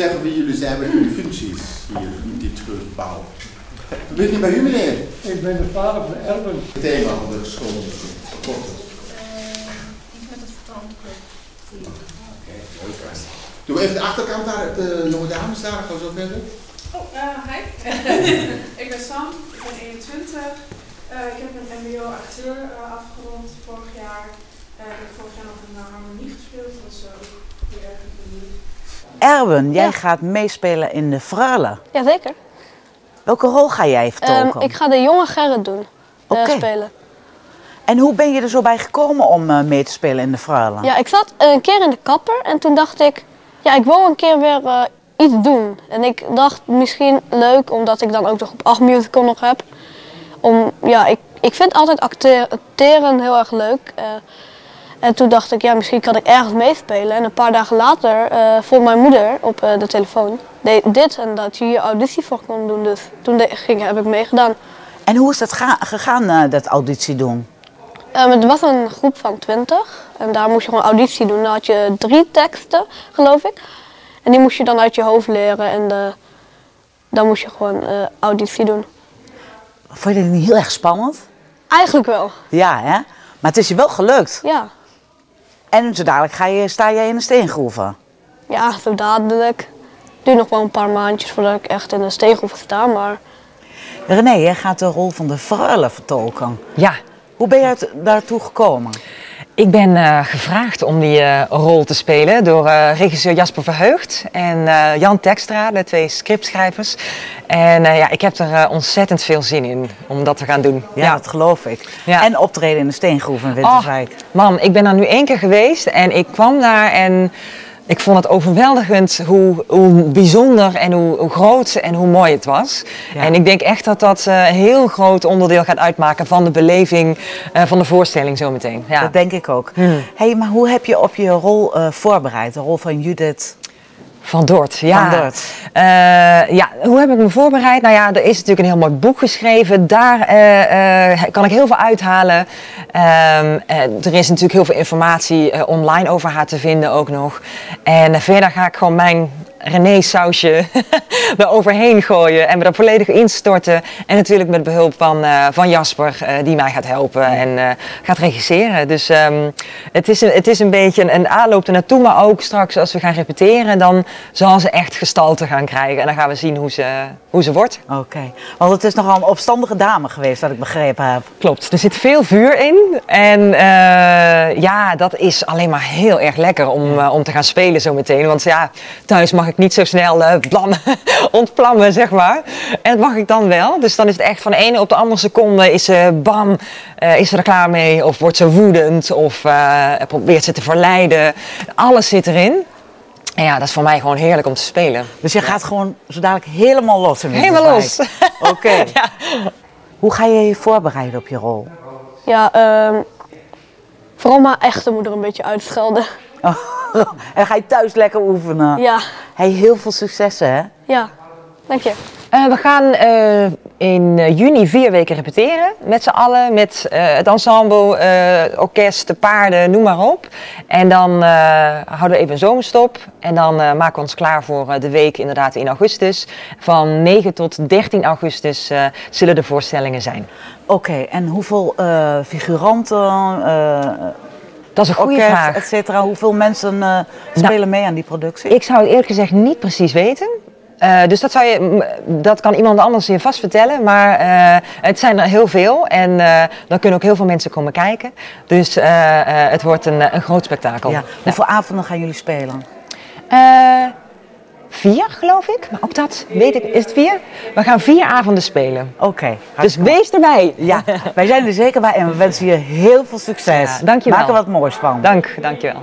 zeggen wie jullie zijn met jullie functies hier in dit gebouw. We beginnen bij u meneer. Ik ben de vader van Erben. Het thema van de school. Kort. Iets met het strandclub. Oké, leuk. Doe even de achterkant daar, de jonge dames daar, gaan we zo verder. Oh, eh, hi. ik ben Sam, ik ben 21. Eh, ik heb een MBO acteur eh, afgerond vorig jaar. Eh, ik heb vorig jaar nog een uh, harmonie gespeeld, dat was eh, ook heel erg benieuwd. Erwin, jij Ja. gaat meespelen in de Freule. Jazeker. Welke rol ga jij vertolken? Ehm, ik ga de jonge Gerrit doen. eh, Oké. spelen. En hoe ben je er zo bij gekomen om eh, mee te spelen in de Freule? Ja, ik zat eh, een keer in de kapper en toen dacht ik, ja, ik wil een keer weer iets doen. En ik dacht misschien leuk, omdat ik dan ook de groep 8 musical nog heb. Om, ja, ik, ik vind altijd acteren, acteren heel erg leuk. En toen dacht ik, ja, misschien kan ik ergens meespelen. En een paar dagen later eh vond mijn moeder op eh, de telefoon dit en dat je hier auditie voor kon doen. Dus toen de- ging, heb ik meegedaan. En hoe is dat ga- gegaan, eh, dat auditie doen? Ehm, het was een groep van 20 en daar moest je gewoon auditie doen. Dan had je drie teksten, geloof ik. En die moest je dan uit je hoofd leren en eh, dan moest je gewoon auditie doen. Vond je dat niet heel erg spannend? Eigenlijk wel, Ja, hè? Maar het is je wel gelukt. ja. En zo dadelijk ga je, sta jij in de steengroeven. Ja, zo dadelijk. Het duurt nog wel een paar maandjes voordat ik echt in de steeghoef sta, maar René, jij gaat de rol van de Freule vertolken. Ja, Hoe ben je het- daartoe gekomen? Ik ben eh, gevraagd om die eh, rol te spelen door eh, regisseur Jasper Verheugd en Jan Tekstra, de twee scriptschrijvers. En ja, ik heb er ontzettend veel zin in om dat te gaan doen. Ja, dat geloof ik. Ja. En optreden in de steengroef in Winterswijk. Man, ik ben daar nu één keer geweest en ik kwam daar en ik vond het overweldigend hoe, hoe bijzonder en hoe, hoe groot en hoe mooi het was. Ja. En ik denk echt dat dat eh, een heel groot onderdeel gaat uitmaken van de beleving eh, van de voorstelling zometeen. Ja. Dat denk ik ook. Hmm. hey, maar hoe heb je op je rol eh, voorbereid? De rol van Judith Van Dort, ja. van Dort. Eh, ja, hoe heb ik me voorbereid? Nou ja, er is natuurlijk een heel mooi boek geschreven. Daar eh, eh, kan ik heel veel uithalen. Ehm, eh, er is natuurlijk heel veel informatie online over haar te vinden ook nog. En verder ga ik gewoon mijn René-sausje er overheen gooien en me er volledig instorten. En natuurlijk met behulp van, eh, van Jasper, eh, die mij gaat helpen en eh, gaat regisseren. Dus ehm, het, is een, het is een beetje een, een aanloop ernaartoe, maar ook straks als we gaan repeteren, dan zal ze echt gestalte gaan krijgen. En dan gaan we zien hoe ze, hoe ze wordt. Oké. Want het is nogal een opstandige dame geweest, dat ik begrepen heb. Klopt, er zit veel vuur in. En ja, dat is alleen maar heel erg lekker om, om te gaan spelen zo meteen. Want ja, thuis mag ik niet zo snel eh, vlammen, ontvlammen, zeg maar. En dat mag ik dan wel. Dus dan is het echt van de ene op de andere seconde is ze bam, eh, is ze er klaar mee. Of wordt ze woedend of eh, probeert ze te verleiden. Alles zit erin. En ja, dat is voor mij gewoon heerlijk om te spelen. Dus je gaat gewoon zo dadelijk helemaal los in Helemaal los. Oké. Hoe ga je je voorbereiden op je rol? ja, ehm, vooral mijn echte moeder een beetje uitschelden. en ga je thuis lekker oefenen? Ja, Hey, heel veel successen, hè? ja, dank je. Eh, we gaan eh, in eh, juni vier weken repeteren met z'n allen, met eh, het ensemble, eh, orkest, de paarden, noem maar op. En dan eh, houden we even een zomerstop en dan eh, maken we ons klaar voor eh, de week inderdaad in augustus. Van 9 tot 13 augustus eh, zullen de voorstellingen zijn. Oké, en hoeveel eh, figuranten, eh Dat is een goede orkest, vraag. et cetera, hoeveel mensen eh, spelen mee aan die productie? Ik zou het eerlijk gezegd niet precies weten. Eh, dus dat, zou je, dat kan iemand anders je vast vertellen. Maar eh, het zijn er heel veel. En dan kunnen ook heel veel mensen komen kijken. Dus het wordt een, een groot spektakel. ja. Hoeveel avonden gaan jullie spelen? Vier, geloof ik. Maar ook dat weet ik. Is het vier? We gaan vier avonden spelen. Oké. Dus wees erbij. Ja, wij zijn er zeker bij en we wensen je heel veel succes. Ja, dankjewel. Maak er wat moois van. Dank, dankjewel.